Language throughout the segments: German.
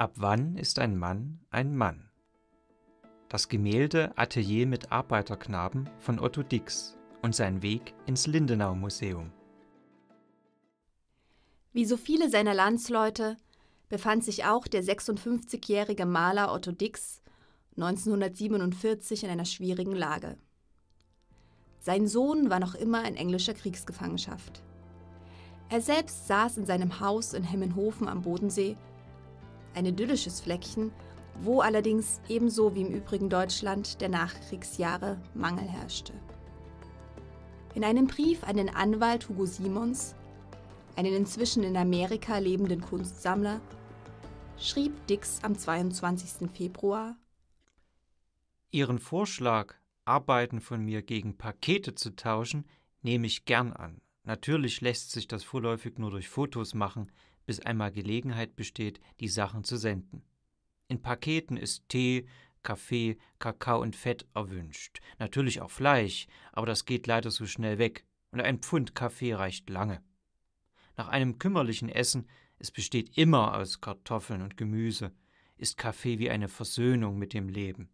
Ab wann ist ein Mann ein Mann? Das Gemälde Atelier mit Arbeiterknaben von Otto Dix und sein Weg ins Lindenau Museum. Wie so viele seiner Landsleute befand sich auch der 56-jährige Maler Otto Dix 1947 in einer schwierigen Lage. Sein Sohn war noch immer in englischer Kriegsgefangenschaft. Er selbst saß in seinem Haus in Hemmenhofen am Bodensee, ein idyllisches Fleckchen, wo allerdings ebenso wie im übrigen Deutschland der Nachkriegsjahre Mangel herrschte. In einem Brief an den Anwalt Hugo Simons, einen inzwischen in Amerika lebenden Kunstsammler, schrieb Dix am 22. Februar Ihren Vorschlag, Arbeiten von mir gegen Pakete zu tauschen, nehme ich gern an. Natürlich lässt sich das vorläufig nur durch Fotos machen, bis einmal Gelegenheit besteht, die Sachen zu senden. In Paketen ist Tee, Kaffee, Kakao und Fett erwünscht. Natürlich auch Fleisch, aber das geht leider so schnell weg. Und ein Pfund Kaffee reicht lange. Nach einem kümmerlichen Essen, es besteht immer aus Kartoffeln und Gemüse, ist Kaffee wie eine Versöhnung mit dem Leben.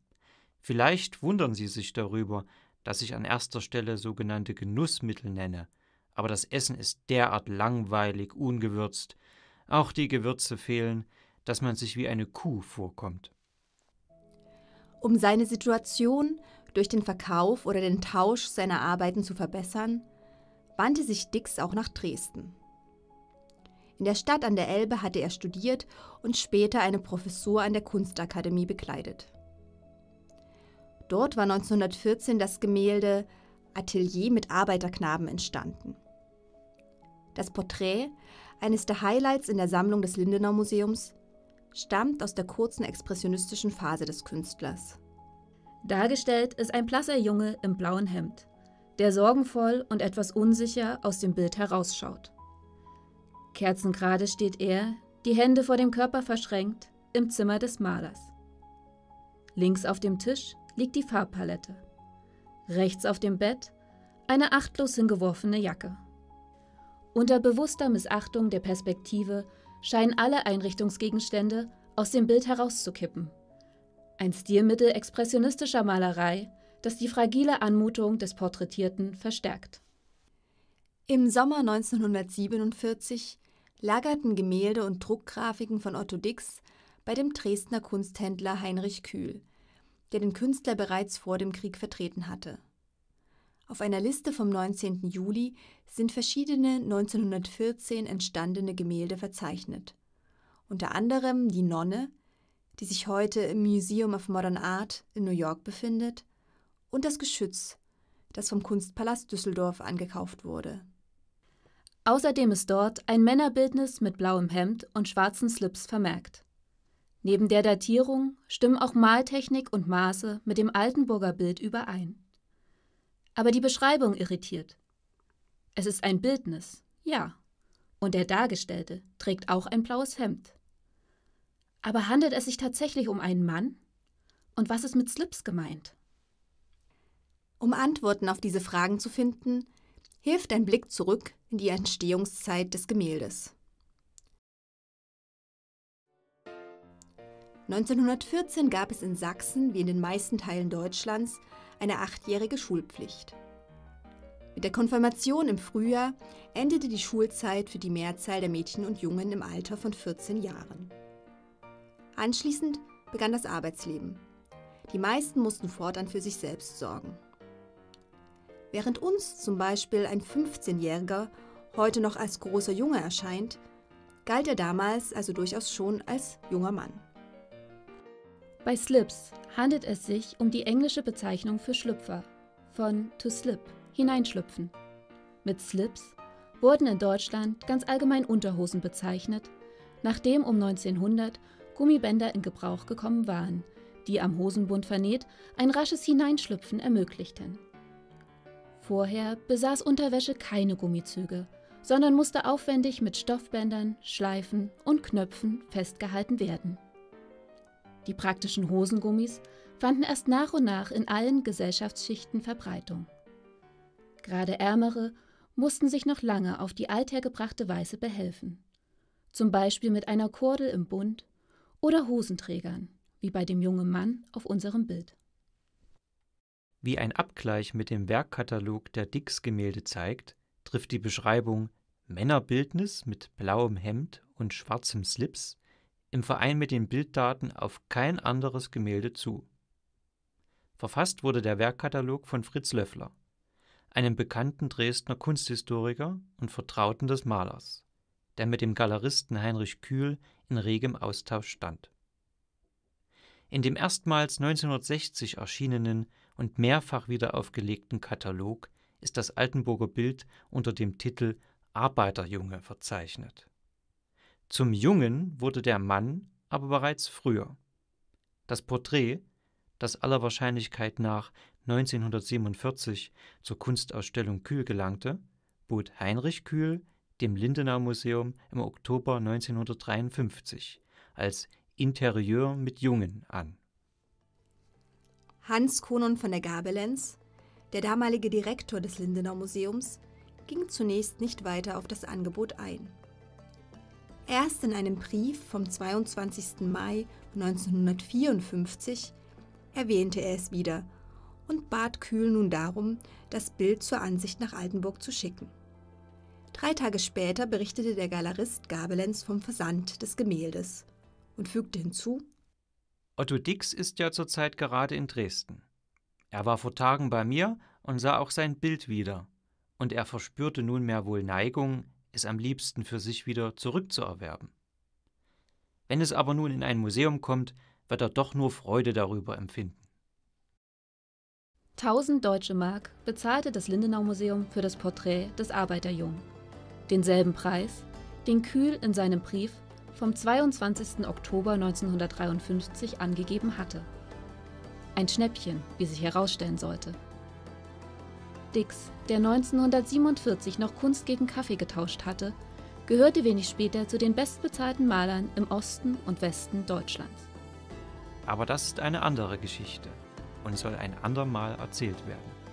Vielleicht wundern Sie sich darüber, dass ich an erster Stelle sogenannte Genussmittel nenne, aber das Essen ist derart langweilig, ungewürzt, auch die Gewürze fehlen, dass man sich wie eine Kuh vorkommt. Um seine Situation durch den Verkauf oder den Tausch seiner Arbeiten zu verbessern, wandte sich Dix auch nach Dresden. In der Stadt an der Elbe hatte er studiert und später eine Professur an der Kunstakademie bekleidet. Dort war 1914 das Gemälde Atelier mit Arbeiterknaben entstanden. Das Porträt, eines der Highlights in der Sammlung des Lindenau Museums, stammt aus der kurzen expressionistischen Phase des Künstlers. Dargestellt ist ein blasser Junge im blauen Hemd, der sorgenvoll und etwas unsicher aus dem Bild herausschaut. Kerzengerade steht er, die Hände vor dem Körper verschränkt, im Zimmer des Malers. Links auf dem Tisch liegt die Farbpalette. Rechts auf dem Bett eine achtlos hingeworfene Jacke. Unter bewusster Missachtung der Perspektive scheinen alle Einrichtungsgegenstände aus dem Bild herauszukippen. Ein Stilmittel expressionistischer Malerei, das die fragile Anmutung des Porträtierten verstärkt. Im Sommer 1947 lagerten Gemälde und Druckgrafiken von Otto Dix bei dem Dresdner Kunsthändler Heinrich Kühl, der den Künstler bereits vor dem Krieg vertreten hatte. Auf einer Liste vom 19. Juli sind verschiedene 1914 entstandene Gemälde verzeichnet. Unter anderem die Nonne, die sich heute im Museum of Modern Art in New York befindet, und das Geschütz, das vom Kunstpalast Düsseldorf angekauft wurde. Außerdem ist dort ein Männerbildnis mit blauem Hemd und schwarzen Slips vermerkt. Neben der Datierung stimmen auch Maltechnik und Maße mit dem Altenburger Bild überein. Aber die Beschreibung irritiert. Es ist ein Bildnis, ja. Und der Dargestellte trägt auch ein blaues Hemd. Aber handelt es sich tatsächlich um einen Mann? Und was ist mit Slips gemeint? Um Antworten auf diese Fragen zu finden, hilft ein Blick zurück in die Entstehungszeit des Gemäldes. 1914 gab es in Sachsen, wie in den meisten Teilen Deutschlands, eine achtjährige Schulpflicht. Mit der Konfirmation im Frühjahr endete die Schulzeit für die Mehrzahl der Mädchen und Jungen im Alter von 14 Jahren. Anschließend begann das Arbeitsleben. Die meisten mussten fortan für sich selbst sorgen. Während uns zum Beispiel ein 15-Jähriger heute noch als großer Junge erscheint, galt er damals also durchaus schon als junger Mann. Bei Slips handelt es sich um die englische Bezeichnung für Schlüpfer, von to slip, hineinschlüpfen. Mit Slips wurden in Deutschland ganz allgemein Unterhosen bezeichnet, nachdem um 1900 Gummibänder in Gebrauch gekommen waren, die am Hosenbund vernäht ein rasches Hineinschlüpfen ermöglichten. Vorher besaß Unterwäsche keine Gummizüge, sondern musste aufwendig mit Stoffbändern, Schleifen und Knöpfen festgehalten werden. Die praktischen Hosengummis fanden erst nach und nach in allen Gesellschaftsschichten Verbreitung. Gerade Ärmere mussten sich noch lange auf die althergebrachte Weise behelfen, zum Beispiel mit einer Kordel im Bund oder Hosenträgern, wie bei dem jungen Mann auf unserem Bild. Wie ein Abgleich mit dem Werkkatalog der Dix-Gemälde zeigt, trifft die Beschreibung Männerbildnis mit blauem Hemd und schwarzem Slips im Verein mit den Bilddaten auf kein anderes Gemälde zu. Verfasst wurde der Werkkatalog von Fritz Löffler, einem bekannten Dresdner Kunsthistoriker und Vertrauten des Malers, der mit dem Galeristen Heinrich Kühl in regem Austausch stand. In dem erstmals 1960 erschienenen und mehrfach wieder aufgelegten Katalog ist das Altenburger Bild unter dem Titel Arbeiterjunge verzeichnet. Zum Jungen wurde der Mann aber bereits früher. Das Porträt, das aller Wahrscheinlichkeit nach 1947 zur Kunstausstellung Kühl gelangte, bot Heinrich Kühl dem Lindenau Museum im Oktober 1953 als Interieur mit Jungen an. Hans Konon von der Gabelenz, der damalige Direktor des Lindenau Museums, ging zunächst nicht weiter auf das Angebot ein. Erst in einem Brief vom 22. Mai 1954 erwähnte er es wieder und bat Kühl nun darum, das Bild zur Ansicht nach Altenburg zu schicken. Drei Tage später berichtete der Galerist Gabelenz vom Versand des Gemäldes und fügte hinzu: Otto Dix ist ja zurzeit gerade in Dresden. Er war vor Tagen bei mir und sah auch sein Bild wieder, und er verspürte nunmehr wohl Neigung, es am liebsten für sich wieder zurückzuerwerben. Wenn es aber nun in ein Museum kommt, wird er doch nur Freude darüber empfinden. 1000 deutsche Mark bezahlte das Lindenau Museum für das Porträt des Arbeiterjungen. Denselben Preis, den Kühl in seinem Brief vom 22. Oktober 1953 angegeben hatte. Ein Schnäppchen, wie sich herausstellen sollte. Dix, der 1947 noch Kunst gegen Kaffee getauscht hatte, gehörte wenig später zu den bestbezahlten Malern im Osten und Westen Deutschlands. Aber das ist eine andere Geschichte und soll ein andermal erzählt werden.